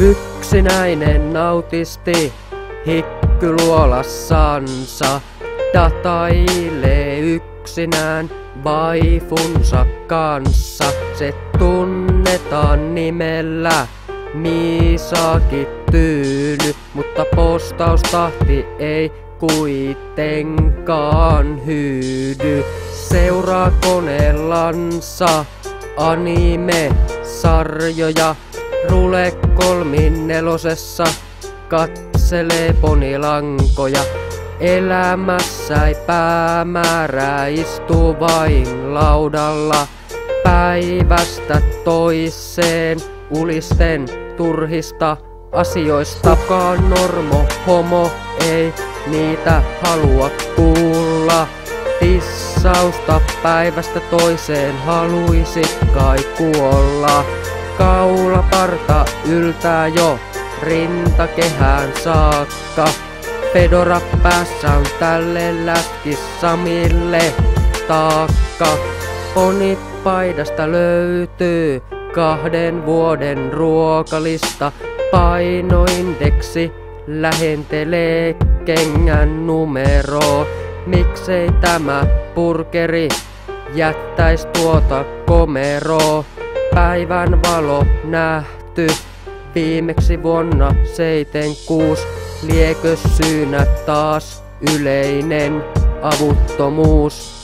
Yksinäinen nautisti hikkyluolassansa datailee yksinään vaifunsa kanssa. Se tunnetaan nimellä Miisaki tyyny, mutta postaustahti ei kuitenkaan hyydy. Seuraa koneellansa anime-sarjoja Rule kolmin nelosessa katselee ponilankoja. Elämässä ei päämäärää istuu vain laudalla. Päivästä toiseen ulisten turhista asioista. Kukaan normo, homo ei niitä halua kuulla. Tissausta päivästä toiseen haluisi kai kuolla. Kaula parta yltää jo rintakehään saakka. Fedora päässä on tälle läskissamille taakka. Ponit paidasta löytyy kahden vuoden ruokalista. Painoindeksi lähentelee kengän numero. Miksei tämä purkeri jättäis tuota komeroa? Päivän valo nähty viimeksi vuonna 76. Liekö syynä taas yleinen avuttomuus?